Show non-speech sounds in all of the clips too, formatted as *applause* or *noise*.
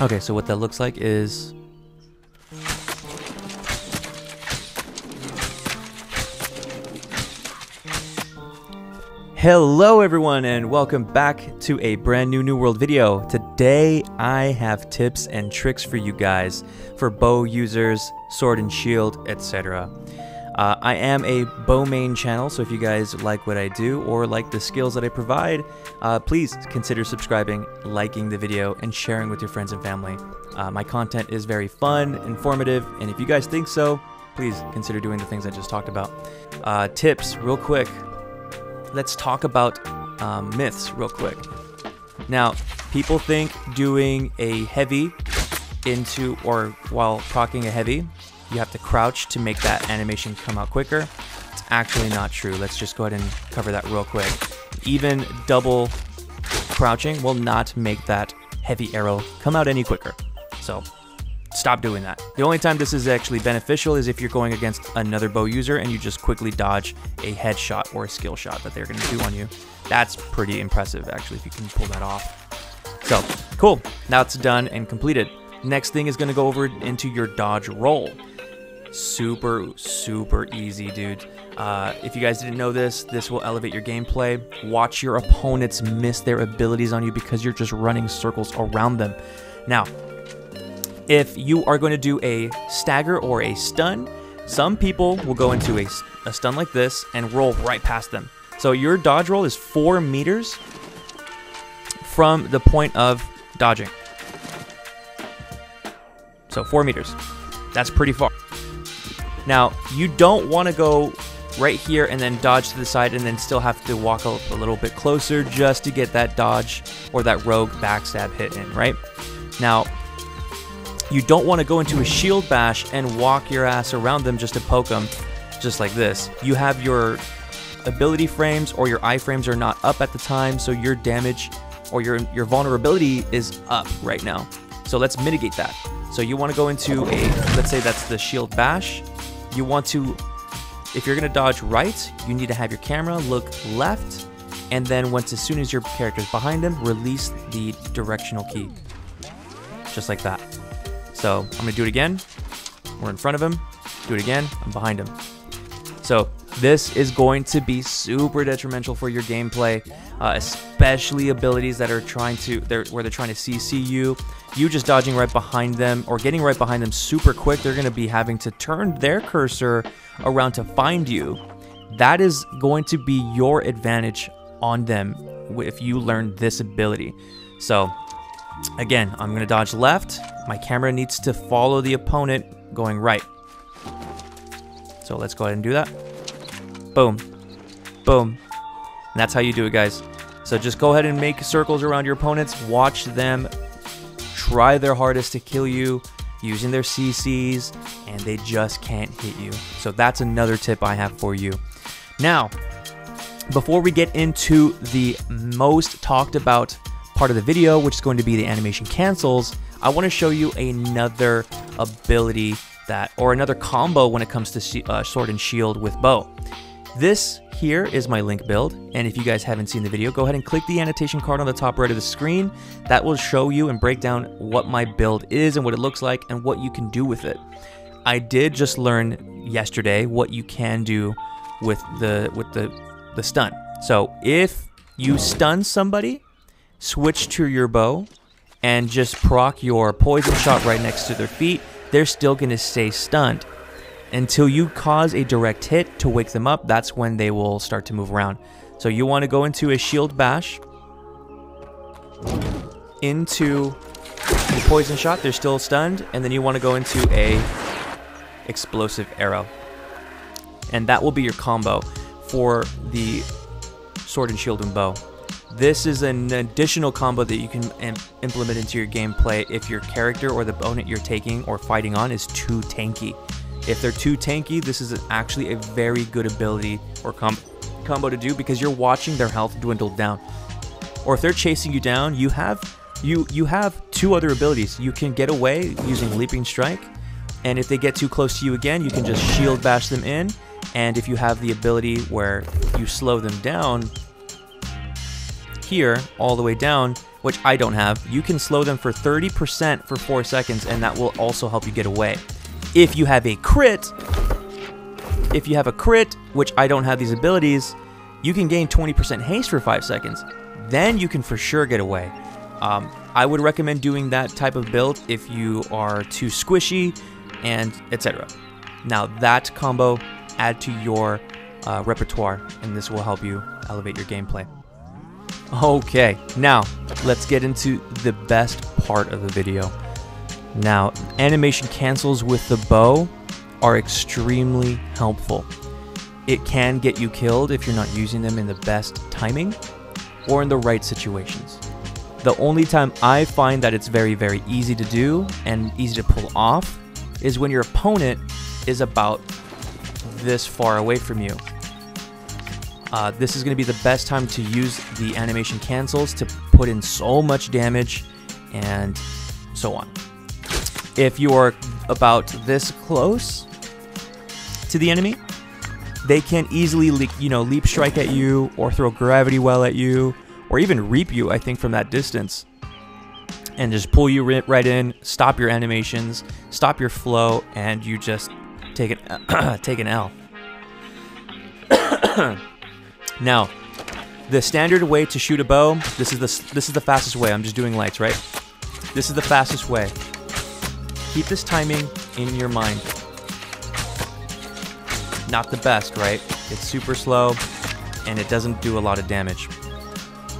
Okay, so what that looks like is Hello everyone and welcome back to a brand new New World video. Today I have tips and tricks for you guys for bow users, sword and shield, etc. Uh, I am a bow main channel, so if you guys like what I do or like the skills that I provide, uh, please consider subscribing, liking the video, and sharing with your friends and family. Uh, my content is very fun, informative, and if you guys think so, please consider doing the things I just talked about. Uh, tips, real quick. Let's talk about um, myths, real quick. Now, people think doing a heavy into or while procking a heavy you have to crouch to make that animation come out quicker. It's actually not true. Let's just go ahead and cover that real quick. Even double crouching will not make that heavy arrow come out any quicker. So stop doing that. The only time this is actually beneficial is if you're going against another bow user and you just quickly dodge a headshot or a skill shot that they're going to do on you. That's pretty impressive actually if you can pull that off. So cool, now it's done and completed. Next thing is going to go over into your dodge roll super super easy dude. Uh, if you guys didn't know this this will elevate your gameplay. Watch your opponents miss their abilities on you because you're just running circles around them. Now if you are going to do a stagger or a stun some people will go into a, a stun like this and roll right past them. So your dodge roll is four meters from the point of dodging. So four meters. That's pretty far now, you don't want to go right here and then dodge to the side and then still have to walk a, a little bit closer just to get that dodge or that rogue backstab hit in, right? Now, you don't want to go into a shield bash and walk your ass around them just to poke them just like this. You have your ability frames or your iframes are not up at the time, so your damage or your, your vulnerability is up right now. So let's mitigate that. So you want to go into a, let's say that's the shield bash, you want to, if you're to dodge right, you need to have your camera look left, and then once as soon as your character's behind him, release the directional key. Just like that. So I'm to do it again. We're in front of him. Do it again. I'm behind him. So this is going to be super detrimental for your gameplay, uh, especially abilities that are trying to, they're, where they're trying to CC you. You just dodging right behind them or getting right behind them super quick, they're going to be having to turn their cursor around to find you. That is going to be your advantage on them if you learn this ability. So again, I'm going to dodge left. My camera needs to follow the opponent going right. So let's go ahead and do that. Boom. Boom. And that's how you do it, guys. So just go ahead and make circles around your opponents. Watch them try their hardest to kill you using their CCs, and they just can't hit you. So that's another tip I have for you. Now, before we get into the most talked about part of the video, which is going to be the animation cancels, I want to show you another ability that, or another combo when it comes to uh, sword and shield with bow. This here is my link build, and if you guys haven't seen the video, go ahead and click the annotation card on the top right of the screen. That will show you and break down what my build is and what it looks like and what you can do with it. I did just learn yesterday what you can do with the with the the stun. So if you stun somebody, switch to your bow and just proc your poison shot right next to their feet, they're still going to stay stunned until you cause a direct hit to wake them up, that's when they will start to move around. So you want to go into a shield bash, into the poison shot, they're still stunned, and then you want to go into a explosive arrow. And that will be your combo for the sword and shield and bow. This is an additional combo that you can implement into your gameplay if your character or the opponent you're taking or fighting on is too tanky. If they're too tanky, this is actually a very good ability or com combo to do because you're watching their health dwindle down. Or if they're chasing you down, you have you you have two other abilities. You can get away using Leaping Strike, and if they get too close to you again, you can just shield bash them in. And if you have the ability where you slow them down here all the way down, which I don't have, you can slow them for 30% for 4 seconds, and that will also help you get away. If you have a crit, if you have a crit, which I don't have these abilities, you can gain 20% haste for 5 seconds. Then you can for sure get away. Um, I would recommend doing that type of build if you are too squishy and etc. Now that combo add to your uh, repertoire and this will help you elevate your gameplay. Okay, now let's get into the best part of the video. Now, animation cancels with the bow are extremely helpful. It can get you killed if you're not using them in the best timing or in the right situations. The only time I find that it's very, very easy to do and easy to pull off is when your opponent is about this far away from you. Uh, this is going to be the best time to use the animation cancels to put in so much damage and so on. If you are about this close to the enemy, they can easily, you know, leap strike at you or throw gravity well at you or even reap you, I think, from that distance. And just pull you right in, stop your animations, stop your flow, and you just take an, *clears throat* take an L. *coughs* now, the standard way to shoot a bow, this is the this is the fastest way. I'm just doing lights, right? This is the fastest way. Keep this timing in your mind. Not the best, right? It's super slow and it doesn't do a lot of damage.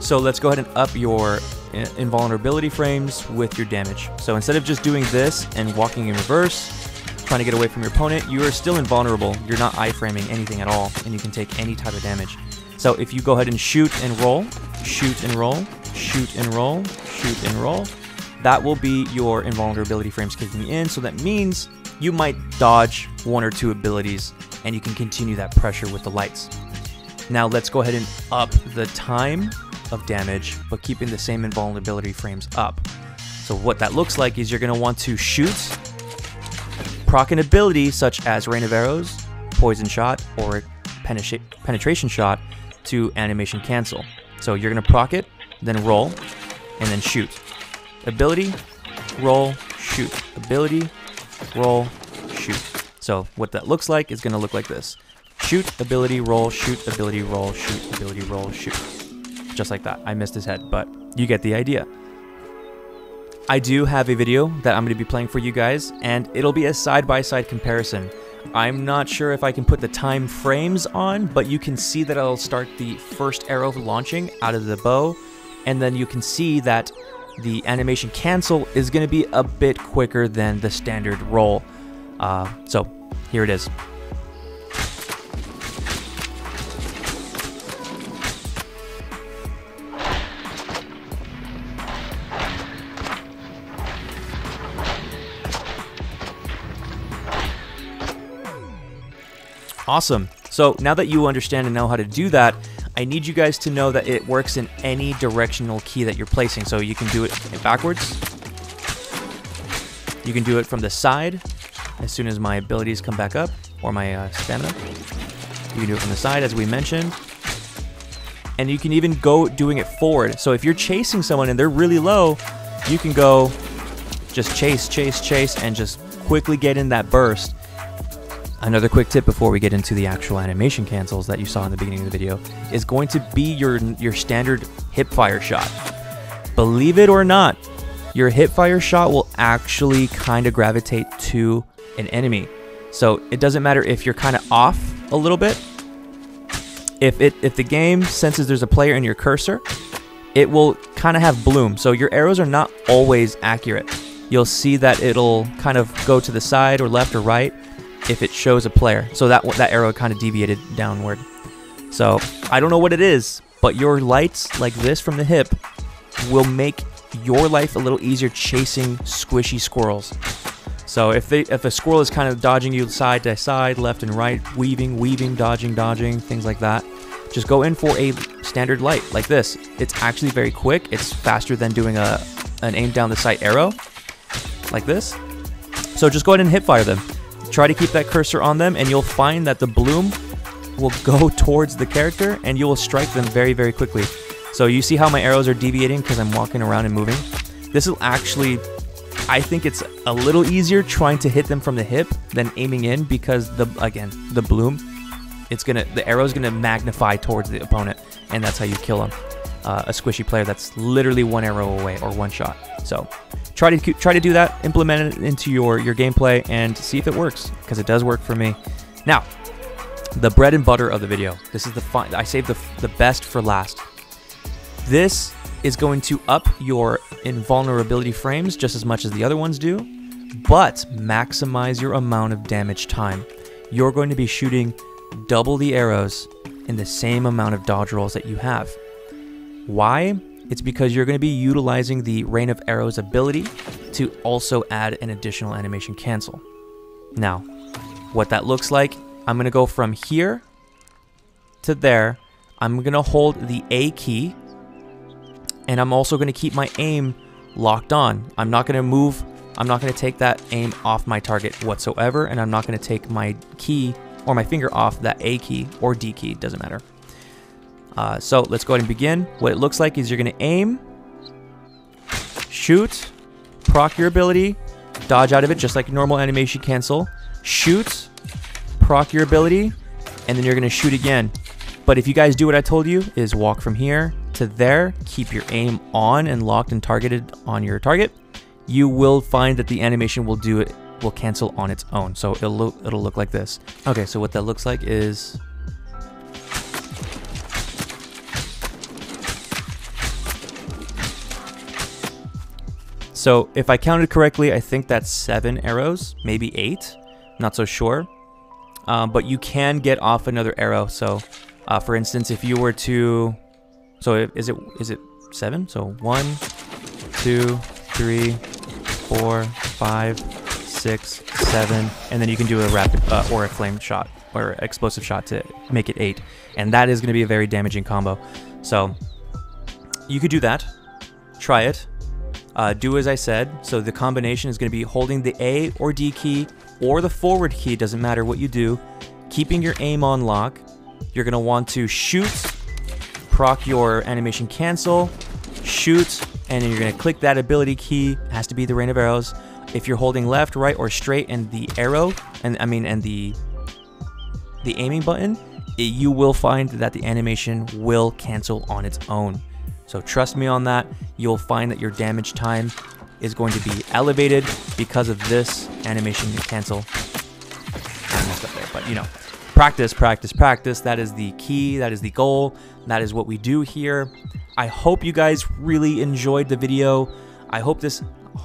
So let's go ahead and up your uh, invulnerability frames with your damage. So instead of just doing this and walking in reverse, trying to get away from your opponent, you are still invulnerable. You're not iframing anything at all, and you can take any type of damage. So if you go ahead and shoot and roll, shoot and roll, shoot and roll, shoot and roll, that will be your invulnerability frames kicking in. So that means you might dodge one or two abilities, and you can continue that pressure with the lights. Now let's go ahead and up the time of damage, but keeping the same invulnerability frames up. So what that looks like is you're going to want to shoot, proc an ability such as Rain of Arrows, Poison Shot, or penetra Penetration Shot to animation cancel. So you're going to proc it, then roll, and then shoot. Ability, roll, shoot. Ability, roll, shoot. So what that looks like is going to look like this. Shoot, ability, roll, shoot, ability, roll, shoot, ability, roll, shoot just like that. I missed his head, but you get the idea. I do have a video that I'm going to be playing for you guys, and it'll be a side-by-side -side comparison. I'm not sure if I can put the time frames on, but you can see that I'll start the first arrow launching out of the bow, and then you can see that the animation cancel is going to be a bit quicker than the standard roll. Uh, so here it is. Awesome. So now that you understand and know how to do that, I need you guys to know that it works in any directional key that you're placing. So you can do it backwards. You can do it from the side as soon as my abilities come back up or my uh, stamina. You can do it from the side as we mentioned. And you can even go doing it forward. So if you're chasing someone and they're really low, you can go just chase, chase, chase, and just quickly get in that burst Another quick tip before we get into the actual animation cancels that you saw in the beginning of the video is going to be your, your standard hip fire shot. Believe it or not, your hip fire shot will actually kind of gravitate to an enemy. So it doesn't matter if you're kind of off a little bit. If it if the game senses there's a player in your cursor, it will kind of have bloom. So your arrows are not always accurate. You'll see that it'll kind of go to the side or left or right if it shows a player. So that that arrow kind of deviated downward. So I don't know what it is, but your lights like this from the hip will make your life a little easier chasing squishy squirrels. So if they if a squirrel is kind of dodging you side to side, left and right, weaving, weaving, dodging, dodging, things like that, just go in for a standard light like this. It's actually very quick. It's faster than doing a an aim down the sight arrow like this. So just go ahead and hip fire them. Try to keep that cursor on them and you'll find that the bloom will go *laughs* towards the character and you will strike them very, very quickly. So you see how my arrows are deviating because I'm walking around and moving? This will actually, I think it's a little easier trying to hit them from the hip than aiming in because the, again, the bloom, it's gonna, the arrow's gonna magnify towards the opponent and that's how you kill them. Uh, a squishy player that's literally one arrow away or one shot. So try to try to do that, implement it into your your gameplay, and see if it works because it does work for me. Now, the bread and butter of the video. This is the fun. I saved the the best for last. This is going to up your invulnerability frames just as much as the other ones do, but maximize your amount of damage time. You're going to be shooting double the arrows in the same amount of dodge rolls that you have. Why? It's because you're going to be utilizing the Rain of Arrows ability to also add an additional animation cancel. Now, what that looks like, I'm going to go from here to there. I'm going to hold the A key, and I'm also going to keep my aim locked on. I'm not going to move, I'm not going to take that aim off my target whatsoever, and I'm not going to take my key or my finger off that A key or D key, doesn't matter. Uh, so let's go ahead and begin. What it looks like is you're going to aim, shoot, proc your ability, dodge out of it just like normal animation cancel, shoot, proc your ability, and then you're going to shoot again. But if you guys do what I told you, is walk from here to there, keep your aim on and locked and targeted on your target, you will find that the animation will do it will cancel on its own. So it'll look, it'll look like this. Okay, so what that looks like is So if I counted correctly, I think that's seven arrows, maybe eight. Not so sure. Um, but you can get off another arrow. So, uh, for instance, if you were to, so is it is it seven? So one, two, three, four, five, six, seven, and then you can do a rapid uh, or a flame shot or explosive shot to make it eight, and that is going to be a very damaging combo. So you could do that. Try it. Uh, do as I said. So the combination is going to be holding the A or D key or the forward key, doesn't matter what you do, keeping your aim on lock. You're going to want to shoot, proc your animation cancel, shoot, and then you're going to click that ability key. It has to be the rain of arrows. If you're holding left, right, or straight and the arrow, and I mean, and the the aiming button, it, you will find that the animation will cancel on its own. So trust me on that. You'll find that your damage time is going to be elevated because of this animation cancel. There, but you know, practice, practice, practice. That is the key. That is the goal. That is what we do here. I hope you guys really enjoyed the video. I hope this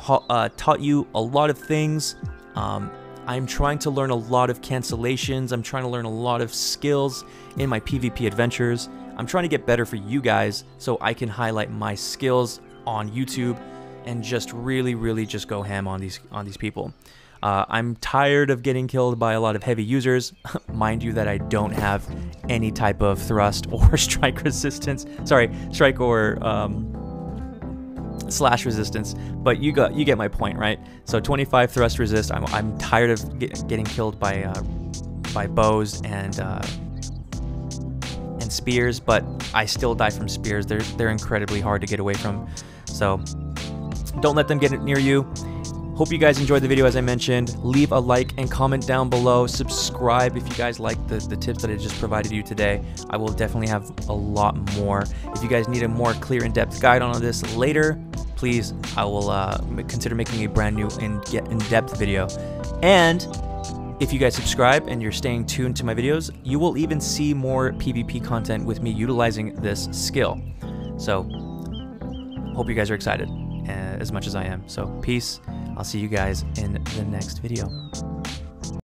uh, taught you a lot of things. Um, I'm trying to learn a lot of cancellations. I'm trying to learn a lot of skills in my PvP adventures. I'm trying to get better for you guys so I can highlight my skills on YouTube and just really, really just go ham on these on these people. Uh, I'm tired of getting killed by a lot of heavy users. *laughs* Mind you that I don't have any type of thrust *laughs* or strike resistance. Sorry, strike or um, slash resistance. But you got you get my point, right? So 25 thrust resist. I'm, I'm tired of get, getting killed by uh, by bows and uh, spears, but I still die from spears. They're, they're incredibly hard to get away from. So don't let them get near you. Hope you guys enjoyed the video as I mentioned. Leave a like and comment down below. Subscribe if you guys like the, the tips that I just provided you today. I will definitely have a lot more. If you guys need a more clear in-depth guide on this later, please, I will uh, consider making a brand new in-depth video. And if you guys subscribe and you're staying tuned to my videos, you will even see more PvP content with me utilizing this skill. So, hope you guys are excited uh, as much as I am. So, peace. I'll see you guys in the next video.